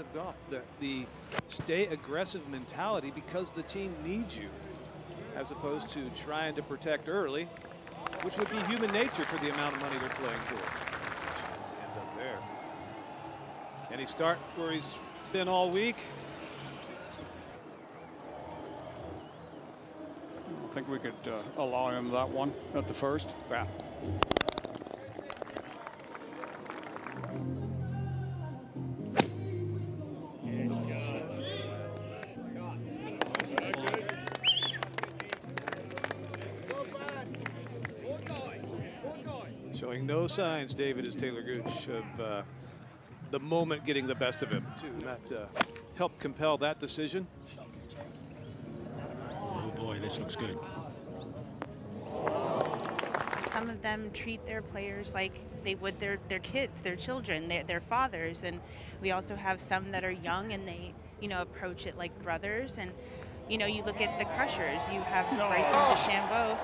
LIV Golf. The, the stay aggressive mentality because the team needs you, as opposed to trying to protect early, which would be human nature for the amount of money they're playing for. End up there. Can he start where he's been all week? I think we could uh, allow him that one at the first. Yeah. Showing no signs, David, is Talor Gooch of uh, the moment getting the best of him. Too. That uh, helped compel that decision. Oh boy, this looks good. Some of them treat their players like they would their, their kids, their children, their, their fathers. And we also have some that are young and they, you know, approach it like brothers. And, you know, you look at the Crushers, you have oh. Bryson DeChambeau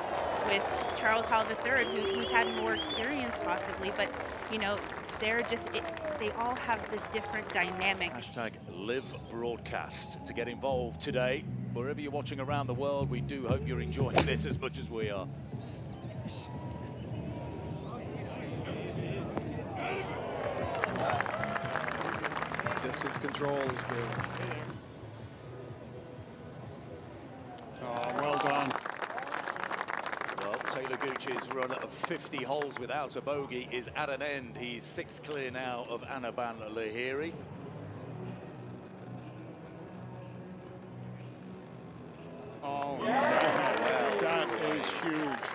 with Charles Howell III, who, who's had more experience possibly, but, you know, they're just, it, they all have this different dynamic. Hashtag live broadcast to get involved today. Wherever you're watching around the world, we do hope you're enjoying this as much as we are. Distance control is good. Talor Gooch's run of 50 holes without a bogey is at an end. He's six clear now of Anirban Lahiri. Oh, wow. that is huge.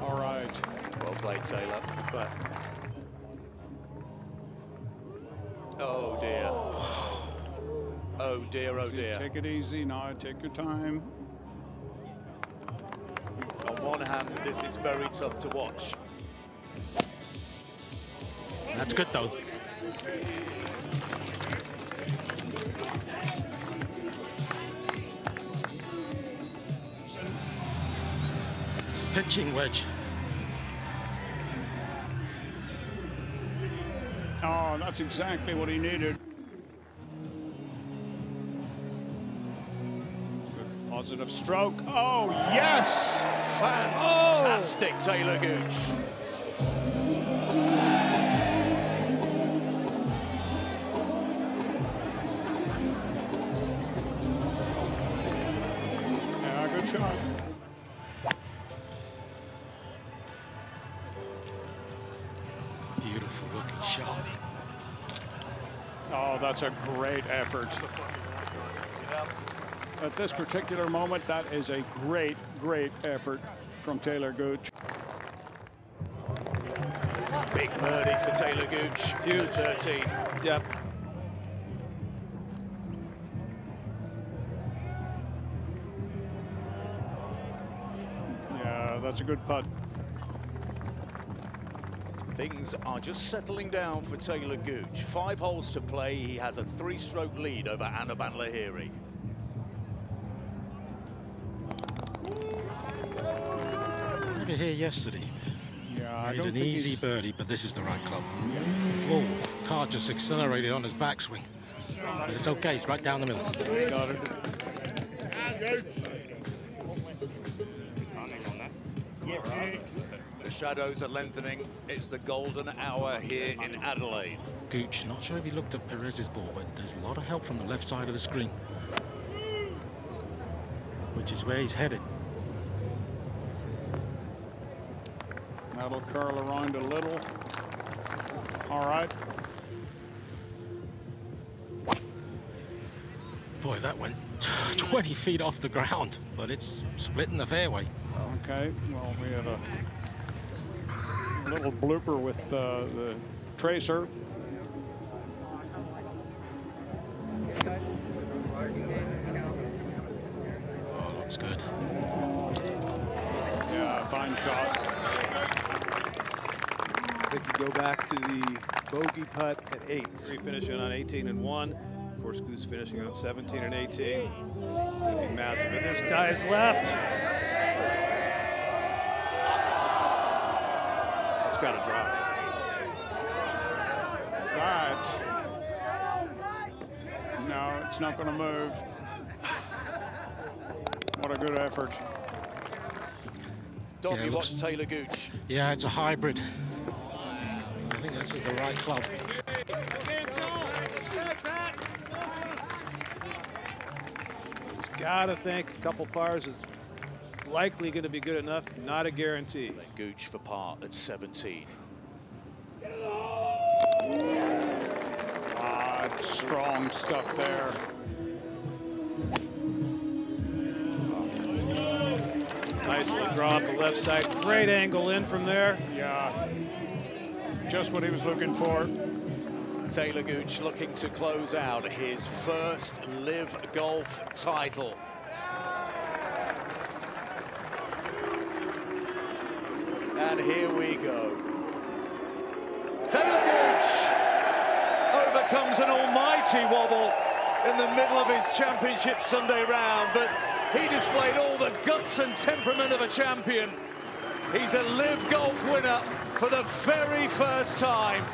All right. Well played, Talor. But oh dear. Oh dear, oh dear. Take it easy now. Take your time. On one hand, this is very tough to watch. That's good though. It's a pitching wedge. Oh, that's exactly what he needed. Positive stroke. Oh, yes! Fantastic, Talor Gooch. Yeah, good shot. Beautiful looking shot. Oh, that's a great effort. At this particular moment, that is a great, great effort from Talor Gooch. Big birdie for Talor Gooch. Huge. 13. Yep. Yeah, that's a good putt. Things are just settling down for Talor Gooch. Five holes to play. He has a three-stroke lead over Anirban Lahiri. Over here yesterday. Yeah, I don't an think easy he's- birdie, but this is the right club. Whoa, car just accelerated on his backswing. But it's okay, it's right down the middle. Got it. The shadows are lengthening. It's the golden hour here in Adelaide. Gooch, not sure if he looked at Perez's ball, but there's a lot of help from the left side of the screen. Which is where he's headed. That'll curl around a little. All right. Boy, that went 20 feet off the ground, but it's splitting the fairway. Okay. Well, we had a little blooper with uh, the tracer. Oh, looks good. Yeah, fine shot. I think you go back to the bogey putt at eight. Three finishing on 18 and one. Of course, Gooch finishing on 17 and 18. Gonna be massive. And this dies left. It's got to drop. that. No, it's not going to move. What a good effort. Dom, Yeah, you looks- watched Talor Gooch. Yeah, it's a hybrid. I think this is the right club. He's got to think a couple pars is likely going to be good enough, not a guarantee. Gooch for par at 17. Ah, strong stuff there. Nice little draw up the left side. Great angle in from there. Yeah. Just what he was looking for. Talor Gooch looking to close out his first LIV Golf title. And here we go. Talor Gooch overcomes an almighty wobble in the middle of his championship Sunday round, but he displayed all the guts and temperament of a champion. He's a LIV Golf winner for the very first time.